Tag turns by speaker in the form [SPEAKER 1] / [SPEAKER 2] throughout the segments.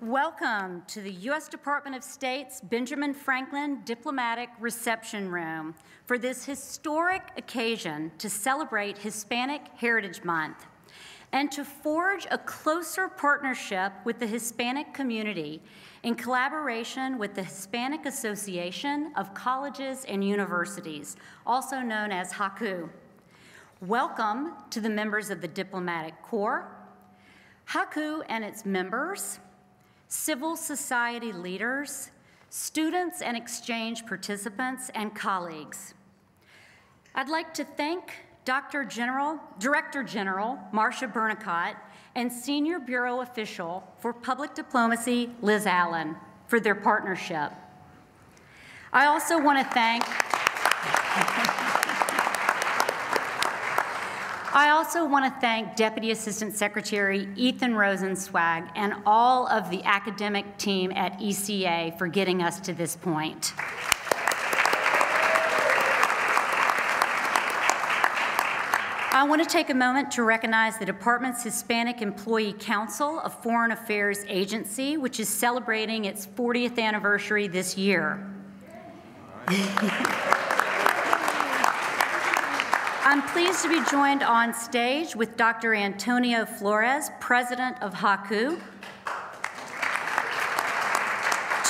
[SPEAKER 1] Welcome to the U.S. Department of State's Benjamin Franklin Diplomatic Reception Room for this historic occasion to celebrate Hispanic Heritage Month and to forge a closer partnership with the Hispanic community in collaboration with the Hispanic Association of Colleges and Universities, also known as HACU. Welcome to the members of the Diplomatic Corps, HACU and its members, civil society leaders, students and exchange participants, and colleagues. I'd like to thank Dr. General, Director General Marcia Bernicat and Senior Bureau Official for Public Diplomacy Liz Allen for their partnership. I also want to thank I also want to thank Deputy Assistant Secretary Ethan Rosenzweig and all of the academic team at ECA for getting us to this point. I want to take a moment to recognize the Department's Hispanic Employee Council, a foreign affairs agency, which is celebrating its 40th anniversary this year. I'm pleased to be joined on stage with Dr. Antonio Flores, President of HACU,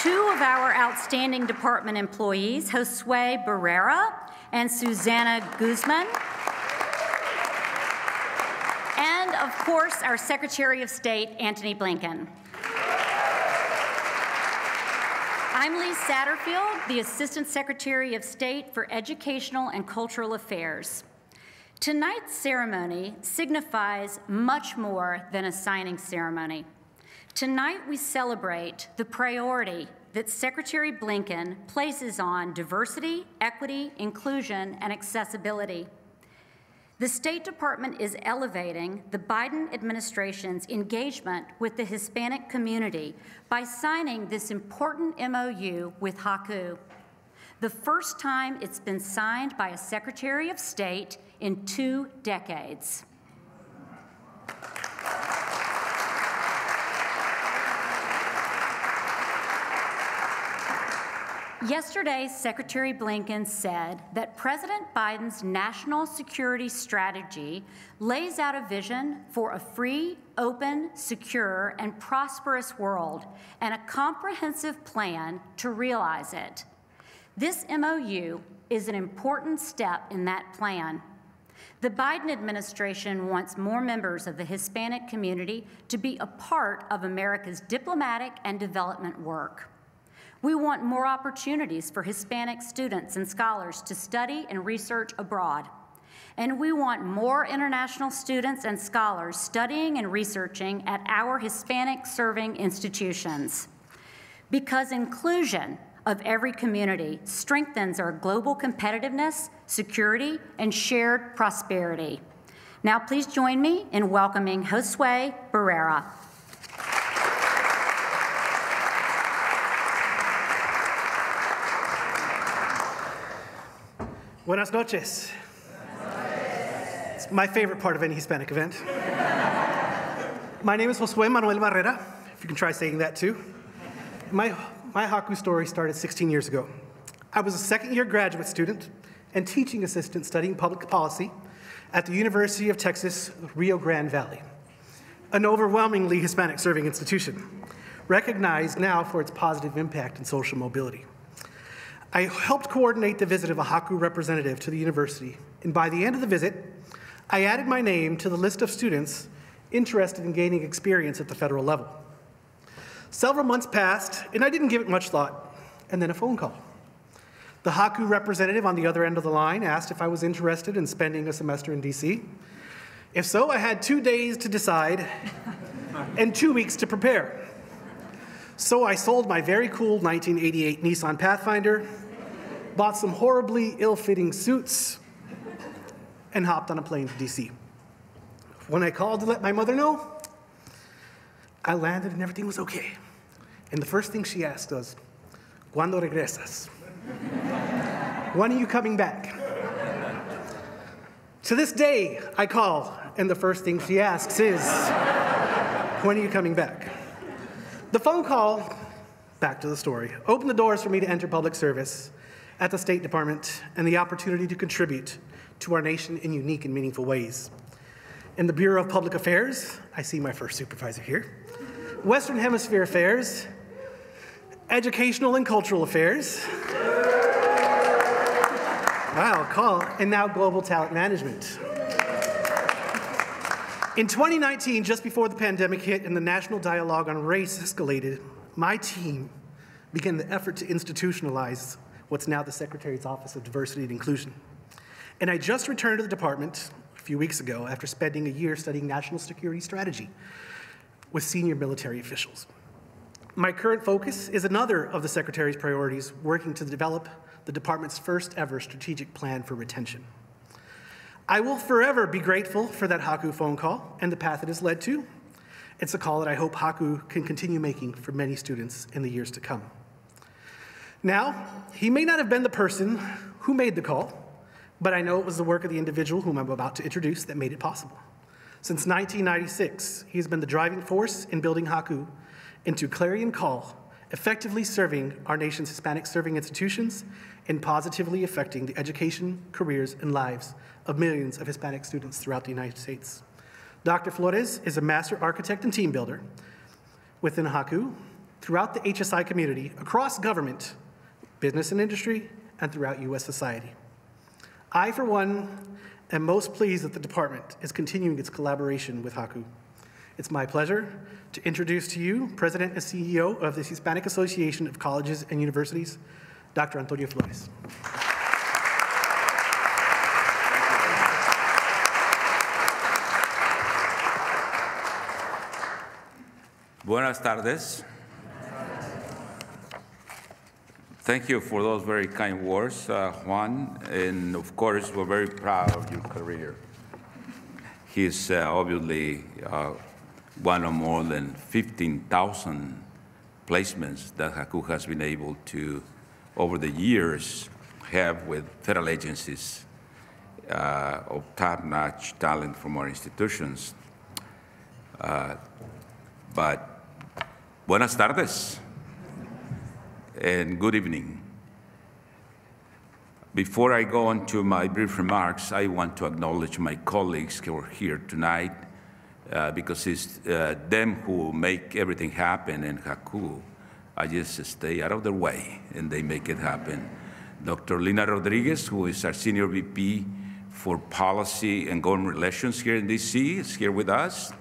[SPEAKER 1] two of our outstanding department employees, Josue Barrera and Susana Guzman, and of course, our Secretary of State, Antony Blinken. I'm Lee Satterfield, the Assistant Secretary of State for Educational and Cultural Affairs. Tonight's ceremony signifies much more than a signing ceremony. Tonight we celebrate the priority that Secretary Blinken places on diversity, equity, inclusion, and accessibility. The State Department is elevating the Biden administration's engagement with the Hispanic community by signing this important MOU with HACU. The first time it's been signed by a Secretary of State in two decades. Yesterday, Secretary Blinken said that President Biden's national security strategy lays out a vision for a free, open, secure, and prosperous world and a comprehensive plan to realize it. This MOU is an important step in that plan. The Biden administration wants more members of the Hispanic community to be a part of America's diplomatic and development work. We want more opportunities for Hispanic students and scholars to study and research abroad. And we want more international students and scholars studying and researching at our Hispanic serving institutions. Because inclusion of every community strengthens our global competitiveness, security, and shared prosperity. Now, please join me in welcoming Josue Barrera.
[SPEAKER 2] Buenas noches. It's my favorite part of any Hispanic event. my name is Josue Manuel Barrera, if you can try saying that too. My my HACU story started 16 years ago. I was a second year graduate student and teaching assistant studying public policy at the University of Texas, Rio Grande Valley, an overwhelmingly Hispanic serving institution, recognized now for its positive impact in social mobility. I helped coordinate the visit of a HACU representative to the university, and by the end of the visit, I added my name to the list of students interested in gaining experience at the federal level. Several months passed, and I didn't give it much thought, and then a phone call. The HACU representative on the other end of the line asked if I was interested in spending a semester in DC. If so, I had two days to decide and two weeks to prepare. So I sold my very cool 1988 Nissan Pathfinder, bought some horribly ill fitting suits, and hopped on a plane to DC. When I called to let my mother know, I landed and everything was okay. And the first thing she asked was, ¿Cuándo regresas? when are you coming back? to this day, I call, and the first thing she asks is, When are you coming back? The phone call, back to the story, opened the doors for me to enter public service at the State Department and the opportunity to contribute to our nation in unique and meaningful ways. In the Bureau of Public Affairs, I see my first supervisor here, Western Hemisphere Affairs, Educational and Cultural Affairs, wow, call, and now Global Talent Management. In 2019, just before the pandemic hit and the national dialogue on race escalated, my team began the effort to institutionalize what's now the Secretary's Office of Diversity and Inclusion. And I just returned to the department a few weeks ago after spending a year studying national security strategy with senior military officials. My current focus is another of the Secretary's priorities, working to develop the department's first ever strategic plan for retention. I will forever be grateful for that HACU phone call and the path it has led to. It's a call that I hope HACU can continue making for many students in the years to come. Now, he may not have been the person who made the call, but I know it was the work of the individual whom I'm about to introduce that made it possible. Since 1996, he has been the driving force in building HACU into clarion call, effectively serving our nation's Hispanic serving institutions and positively affecting the education, careers, and lives of millions of Hispanic students throughout the United States. Dr. Flores is a master architect and team builder within HACU, throughout the HSI community, across government, business and industry, and throughout U.S. society. I, for one, am most pleased that the department is continuing its collaboration with HACU. It's my pleasure to introduce to you President and CEO of the Hispanic Association of Colleges and Universities, Dr. Antonio Flores.
[SPEAKER 3] Buenas tardes. Thank you for those very kind words, uh, Juan. And of course, we're very proud of your career. He's uh, obviously uh, one of more than 15,000 placements that HACU has been able to, over the years, have with federal agencies uh, of top-notch talent from our institutions. Uh, but Buenas tardes and good evening. Before I go on to my brief remarks, I want to acknowledge my colleagues who are here tonight uh, because it's uh, them who make everything happen in HACU. I just stay out of their way and they make it happen. Dr. Lina Rodriguez, who is our Senior VP for Policy and Government Relations here in DC, is here with us.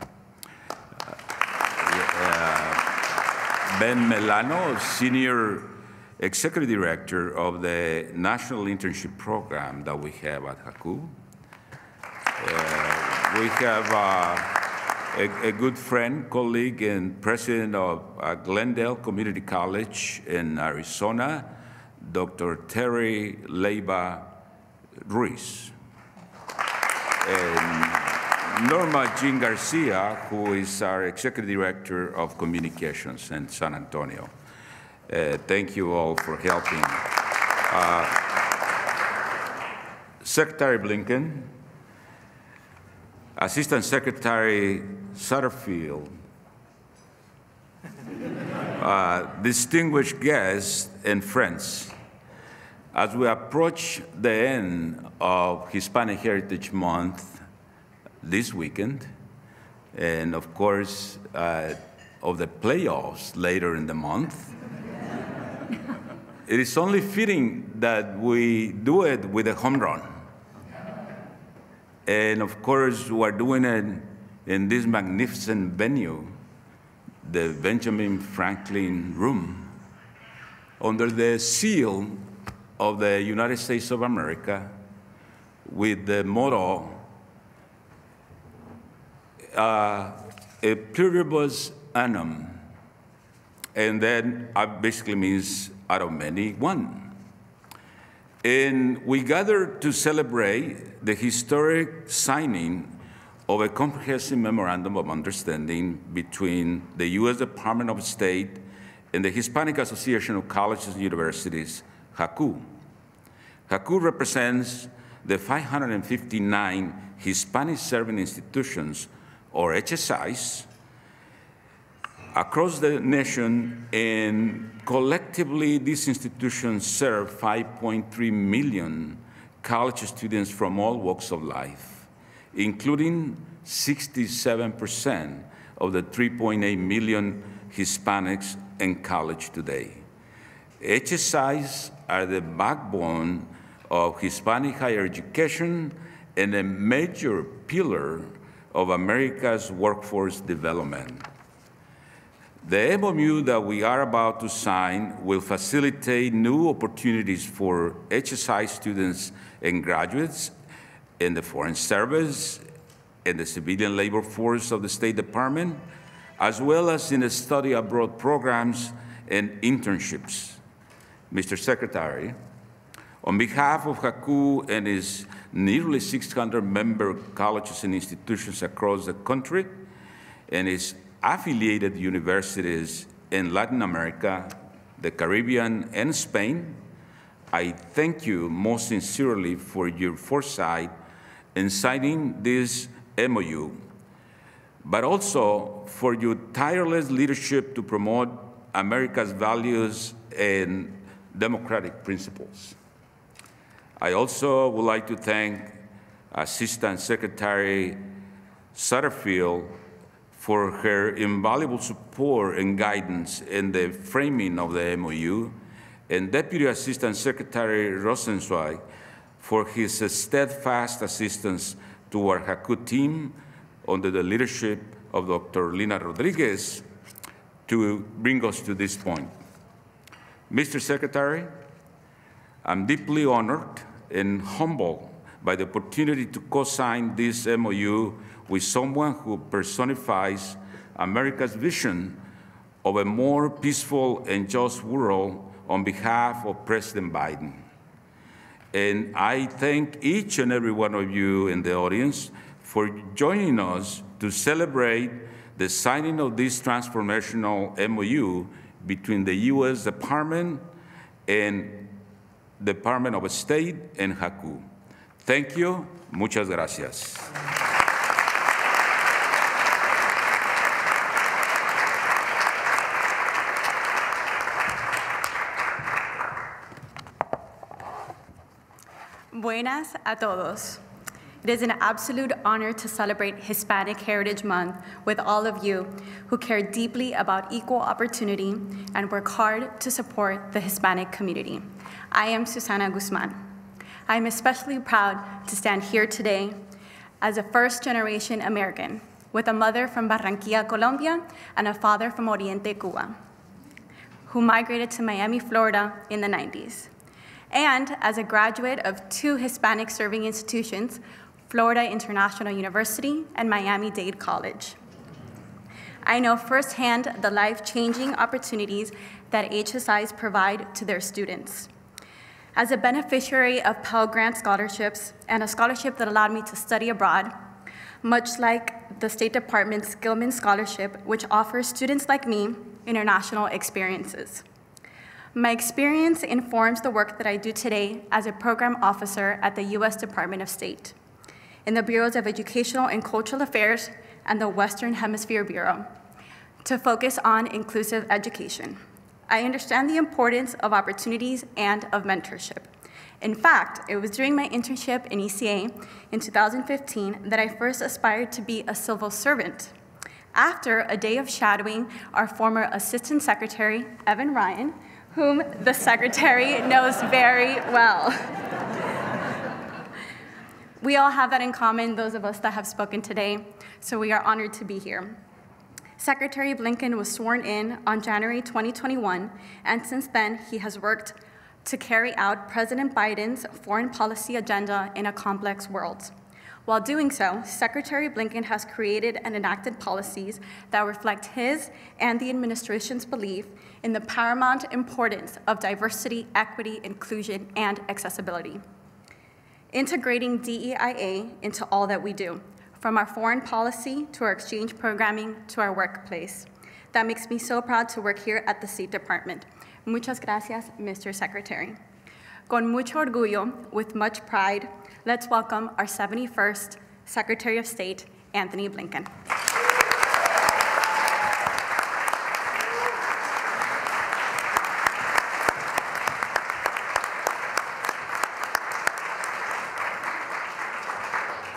[SPEAKER 3] Ben Melano, Senior Executive Director of the National Internship Program that we have at HACU. Uh, we have uh, a, a, good friend, colleague, and president of uh, Glendale Community College in Arizona, Dr. Terry Leyba Ruiz. And Norma Jean Garcia, who is our Executive Director of Communications in San Antonio. Uh, thank you all for helping. Uh, Secretary Blinken, Assistant Secretary Satterfield, uh, distinguished guests and friends, as we approach the end of Hispanic Heritage Month this weekend, and of course, uh, of the playoffs later in the month. it is only fitting that we do it with a home run. And of course, we're doing it in this magnificent venue, the Benjamin Franklin Room, under the seal of the United States of America with the motto uh, a pluribus annum, and then uh, basically means out of many, one. And we gather to celebrate the historic signing of a comprehensive memorandum of understanding between the U.S. Department of State and the Hispanic Association of Colleges and Universities, HACU. HACU represents the 559 Hispanic serving institutions or HSIs, across the nation, and collectively, these institutions serve 5.3 million college students from all walks of life, including 67% of the 3.8 million Hispanics in college today. HSIs are the backbone of Hispanic higher education and a major pillar of America's workforce development. The MOU that we are about to sign will facilitate new opportunities for HSI students and graduates in the Foreign Service, in the civilian labor force of the State Department, as well as in the study abroad programs and internships. Mr. Secretary, on behalf of HACU and its nearly 600 member colleges and institutions across the country and its affiliated universities in Latin America, the Caribbean, and Spain, I thank you most sincerely for your foresight in signing this MOU, but also for your tireless leadership to promote America's values and democratic principles. I also would like to thank Assistant Secretary Satterfield for her invaluable support and guidance in the framing of the MOU, and Deputy Assistant Secretary Rosenzweig for his steadfast assistance to our HACU team under the leadership of Dr. Lina Rodriguez to bring us to this point. Mr. Secretary, I'm deeply honored and humbled by the opportunity to co-sign this MOU with someone who personifies America's vision of a more peaceful and just world on behalf of President Biden. And I thank each and every one of you in the audience for joining us to celebrate the signing of this transformational MOU between the U.S. Department and Department of State and HACU. Thank you. Muchas gracias.
[SPEAKER 4] Buenas a todos. It is an absolute honor to celebrate Hispanic Heritage Month with all of you who care deeply about equal opportunity and work hard to support the Hispanic community. I am Susana Guzman. I am especially proud to stand here today as a first generation American with a mother from Barranquilla, Colombia, and a father from Oriente, Cuba, who migrated to Miami, Florida in the 90s. And as a graduate of two Hispanic serving institutions, Florida International University and Miami-Dade College. I know firsthand the life-changing opportunities that HSIs provide to their students. As a beneficiary of Pell Grant scholarships and a scholarship that allowed me to study abroad, much like the State Department's Gilman Scholarship, which offers students like me international experiences. My experience informs the work that I do today as a program officer at the U.S. Department of State, in the Bureaus of Educational and Cultural Affairs and the Western Hemisphere Bureau, to focus on inclusive education. I understand the importance of opportunities and of mentorship. In fact, it was during my internship in ECA in 2015 that I first aspired to be a civil servant. After a day of shadowing our former Assistant Secretary, Evan Ryan, whom the Secretary knows very well. We all have that in common, those of us that have spoken today, so we are honored to be here. Secretary Blinken was sworn in on January 2021, and since then, he has worked to carry out President Biden's foreign policy agenda in a complex world. While doing so, Secretary Blinken has created and enacted policies that reflect his and the administration's belief in the paramount importance of diversity, equity, inclusion, and accessibility. Integrating DEIA into all that we do, from our foreign policy to our exchange programming to our workplace. That makes me so proud to work here at the State Department. Muchas gracias, Mr. Secretary. Con mucho orgullo, with much pride, let's welcome our 71st Secretary of State, Antony Blinken.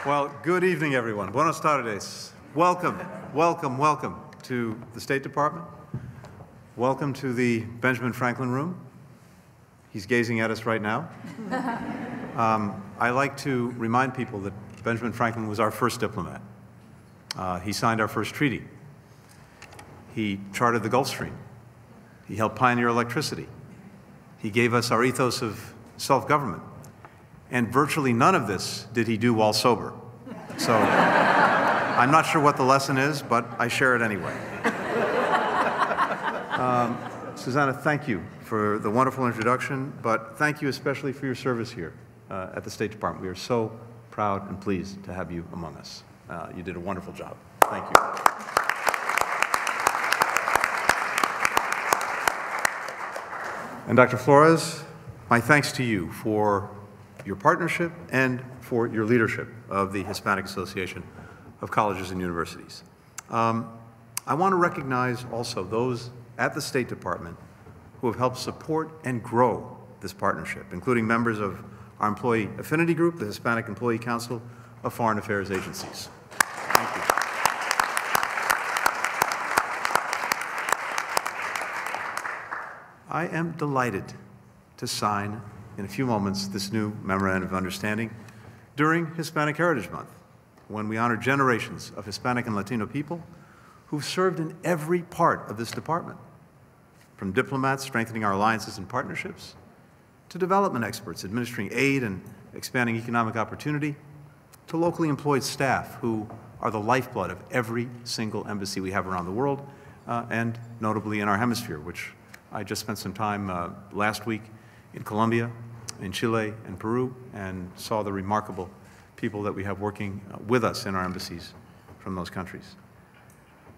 [SPEAKER 5] Well, good evening, everyone. Buenos tardes. Welcome, welcome, welcome to the State Department. Welcome to the Benjamin Franklin Room. He's gazing at us right now. Um, I like to remind people that Benjamin Franklin was our first diplomat. Uh, he signed our first treaty. He charted the Gulf Stream. He helped pioneer electricity. He gave us our ethos of self government. And virtually none of this did he do while sober. So I'm not sure what the lesson is, but I share it anyway. Um, Susana, thank you for the wonderful introduction, but thank you especially for your service here uh, at the State Department. We are so proud and pleased to have you among us. Uh, you did a wonderful job. Thank you. And Dr. Flores, my thanks to you for your partnership and for your leadership of the Hispanic Association of Colleges and Universities. Um, I want to recognize also those at the State Department who have helped support and grow this partnership, including members of our employee affinity group, the Hispanic Employee Council of Foreign Affairs Agencies. Thank you. I am delighted to sign in a few moments this new memorandum of understanding during Hispanic Heritage Month, when we honor generations of Hispanic and Latino people who've served in every part of this department, from diplomats strengthening our alliances and partnerships, to development experts administering aid and expanding economic opportunity, to locally employed staff who are the lifeblood of every single embassy we have around the world, uh, and notably in our hemisphere, which I just spent some time uh, last week in Colombia, in Chile, and Peru, and saw the remarkable people that we have working uh, with us in our embassies from those countries.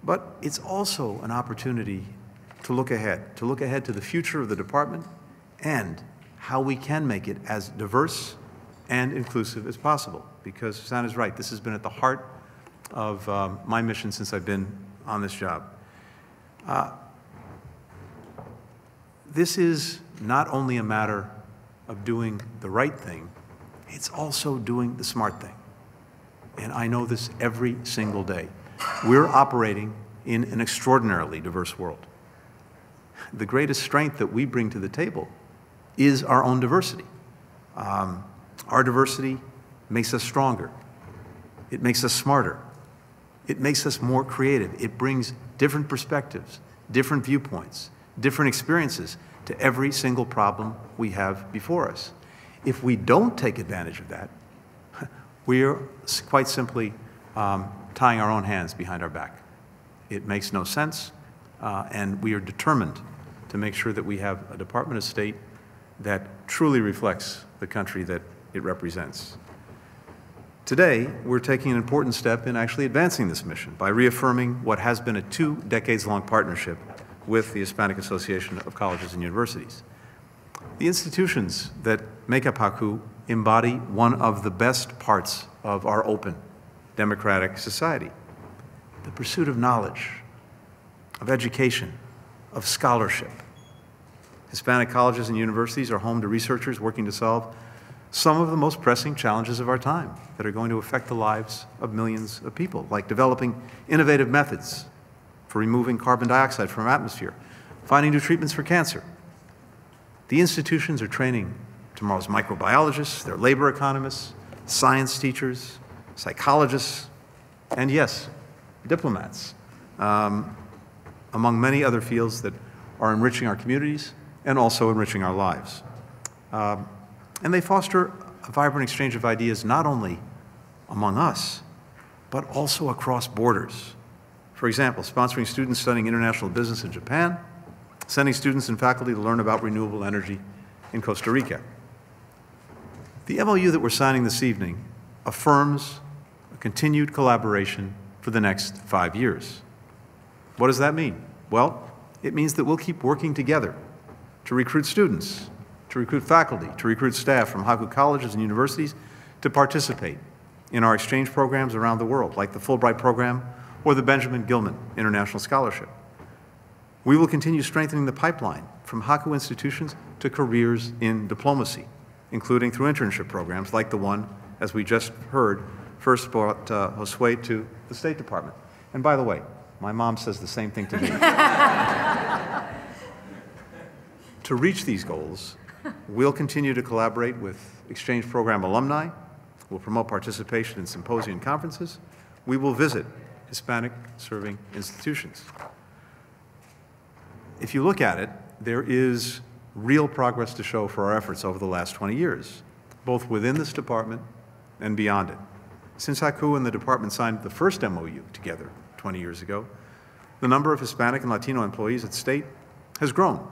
[SPEAKER 5] But it's also an opportunity to look ahead, to look ahead to the future of the department and how we can make it as diverse and inclusive as possible. Because Susana's right, this has been at the heart of um, my mission since I've been on this job. Uh, this is not only a matter of doing the right thing, it's also doing the smart thing. And I know this every single day. We're operating in an extraordinarily diverse world. The greatest strength that we bring to the table is our own diversity. Um, our diversity makes us stronger. It makes us smarter. It makes us more creative. It brings different perspectives, different viewpoints, different experiences to every single problem we have before us. If we don't take advantage of that, we're quite simply um, tying our own hands behind our back. It makes no sense, uh, and we are determined to make sure that we have a Department of State that truly reflects the country that it represents. Today, we're taking an important step in actually advancing this mission by reaffirming what has been a two decades long partnership with the Hispanic Association of Colleges and Universities. The institutions that make up HACU embody one of the best parts of our open, democratic society the pursuit of knowledge, of education, of scholarship. Hispanic colleges and universities are home to researchers working to solve some of the most pressing challenges of our time that are going to affect the lives of millions of people, like developing innovative methods for removing carbon dioxide from atmosphere, finding new treatments for cancer. The institutions are training tomorrow's microbiologists, their labor economists, science teachers, psychologists, and yes, diplomats, um, among many other fields that are enriching our communities and also enriching our lives. Um, and they foster a vibrant exchange of ideas not only among us, but also across borders. For example, sponsoring students studying international business in Japan, sending students and faculty to learn about renewable energy in Costa Rica. The MOU that we're signing this evening affirms a continued collaboration for the next five years. What does that mean? Well, it means that we'll keep working together to recruit students, to recruit faculty, to recruit staff from HACU colleges and universities to participate in our exchange programs around the world, like the Fulbright program or the Benjamin Gilman International Scholarship. We will continue strengthening the pipeline from HACU institutions to careers in diplomacy, including through internship programs like the one, as we just heard, first brought uh, Josue to the State Department. And by the way, my mom says the same thing to me. to reach these goals, we'll continue to collaborate with exchange program alumni. We'll promote participation in symposium and conferences. We will visit Hispanic serving institutions. If you look at it, there is real progress to show for our efforts over the last 20 years, both within this department and beyond it. Since HACU and the department signed the first MOU together 20 years ago, the number of Hispanic and Latino employees at state has grown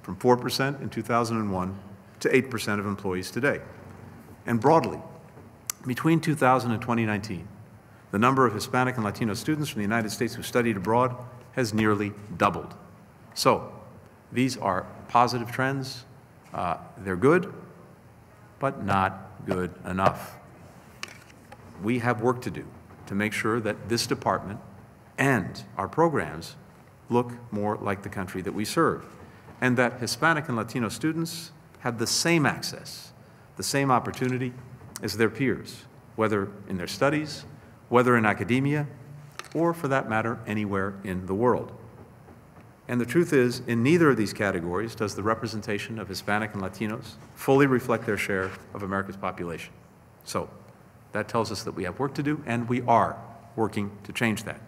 [SPEAKER 5] from 4% in 2001 to 8% of employees today. And broadly, between 2000 and 2019, the number of Hispanic and Latino students from the United States who studied abroad has nearly doubled. So, these are positive trends. Uh, they're good, but not good enough. We have work to do to make sure that this department and our programs look more like the country that we serve, and that Hispanic and Latino students have the same access, the same opportunity as their peers, whether in their studies, whether in academia, or for that matter, anywhere in the world. And the truth is, in neither of these categories does the representation of Hispanic and Latinos fully reflect their share of America's population. So that tells us that we have work to do, and we are working to change that.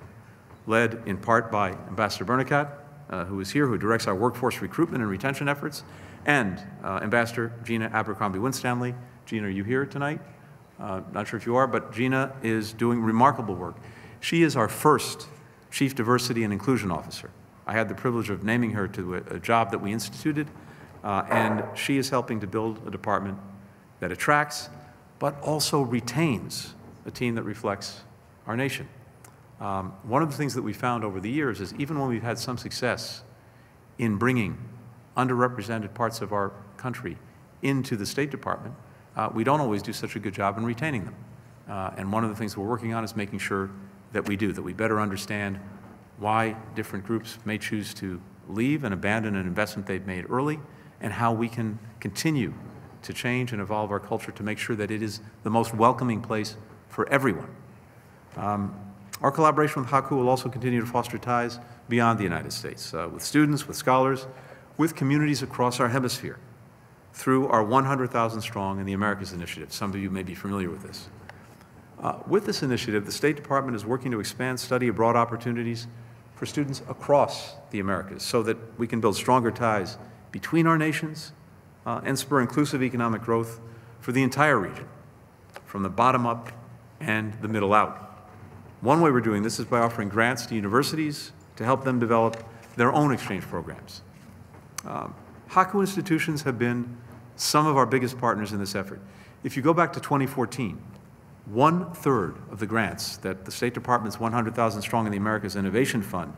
[SPEAKER 5] Led in part by Ambassador Bernicat, uh, who is here, who directs our workforce recruitment and retention efforts, and uh, Ambassador Gina Abercrombie Winstanley. Gina, are you here tonight? Uh, not sure if you are, but Gina is doing remarkable work. She is our first Chief Diversity and Inclusion Officer. I had the privilege of naming her to a, a job that we instituted, uh, and she is helping to build a department that attracts but also retains a team that reflects our nation. Um, one of the things that we found over the years is even when we've had some success in bringing underrepresented parts of our country into the State Department, uh, we don't always do such a good job in retaining them. Uh, and one of the things we're working on is making sure that we do, that we better understand why different groups may choose to leave and abandon an investment they've made early, and how we can continue to change and evolve our culture to make sure that it is the most welcoming place for everyone. Um, our collaboration with HACU will also continue to foster ties beyond the United States, uh, with students, with scholars, with communities across our hemisphere, through our 100,000 Strong in the Americas initiative. Some of you may be familiar with this. Uh, with this initiative, the State Department is working to expand study abroad opportunities for students across the Americas so that we can build stronger ties between our nations uh, and spur inclusive economic growth for the entire region, from the bottom up and the middle out. One way we're doing this is by offering grants to universities to help them develop their own exchange programs. Um, HACU institutions have been some of our biggest partners in this effort. If you go back to 2014, one third of the grants that the State Department's 100,000 Strong in the Americas Innovation Fund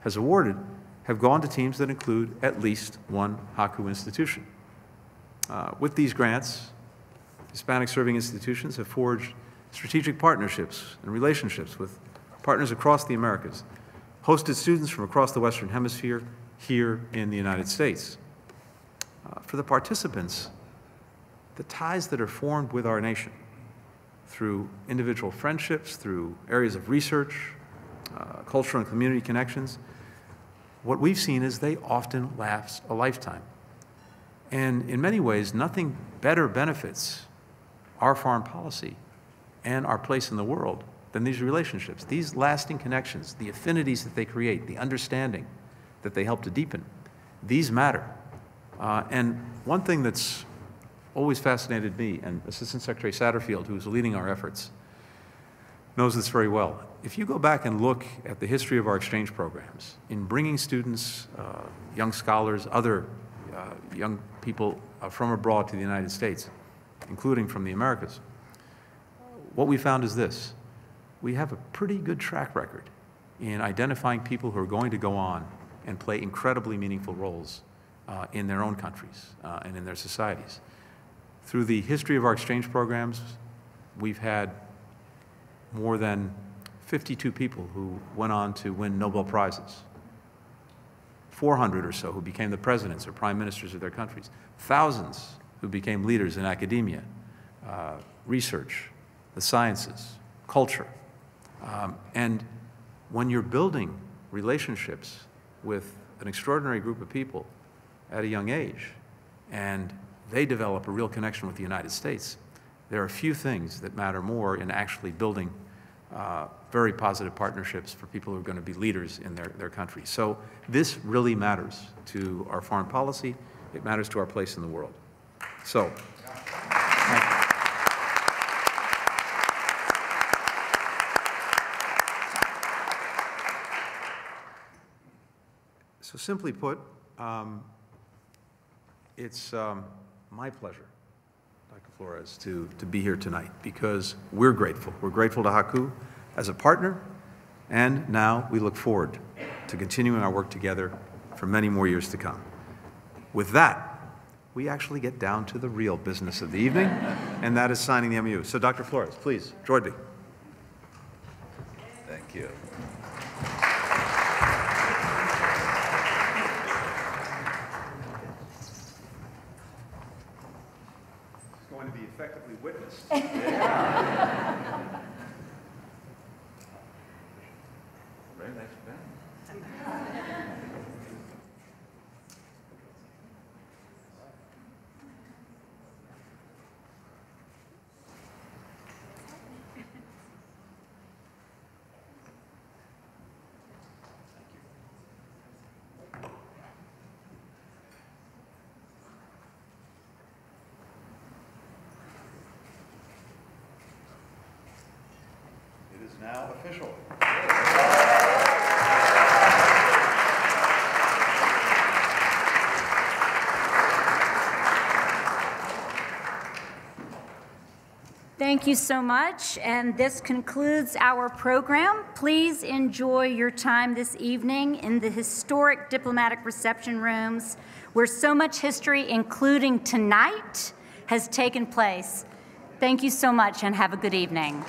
[SPEAKER 5] has awarded have gone to teams that include at least one HACU institution. Uh, with these grants, Hispanic serving institutions have forged strategic partnerships and relationships with partners across the Americas, hosted students from across the Western Hemisphere here in the United States. For the participants, the ties that are formed with our nation through individual friendships, through areas of research, uh, cultural and community connections, what we've seen is they often last a lifetime. And in many ways, nothing better benefits our foreign policy and our place in the world than these relationships. These lasting connections, the affinities that they create, the understanding that they help to deepen, these matter. Uh, and one thing that's always fascinated me, and Assistant Secretary Satterfield, who's leading our efforts, knows this very well. If you go back and look at the history of our exchange programs, in bringing students, uh, young scholars, other uh, young people uh, from abroad to the United States, including from the Americas, what we found is this. We have a pretty good track record in identifying people who are going to go on and play incredibly meaningful roles uh, in their own countries uh, and in their societies. Through the history of our exchange programs, we've had more than 52 people who went on to win Nobel Prizes, 400 or so who became the presidents or prime ministers of their countries, thousands who became leaders in academia, uh, research, the sciences, culture. Um, And when you're building relationships with an extraordinary group of people at a young age, and they develop a real connection with the United States, there are few things that matter more in actually building uh, very positive partnerships for people who are going to be leaders in their, their country. So this really matters to our foreign policy. It matters to our place in the world. So, so simply put, um, it's um, my pleasure, Dr. Flores, to, to be here tonight because we're grateful. We're grateful to HACU as a partner, and now we look forward to continuing our work together for many more years to come. With that, we actually get down to the real business of the evening, and that is signing the MOU. So, Dr. Flores, please, join me.
[SPEAKER 3] Thank you.
[SPEAKER 5] It's going to be witnessed. now official.
[SPEAKER 1] Thank you so much, and this concludes our program. Please enjoy your time this evening in the historic diplomatic reception rooms where so much history, including tonight, has taken place. Thank you so much and have a good evening.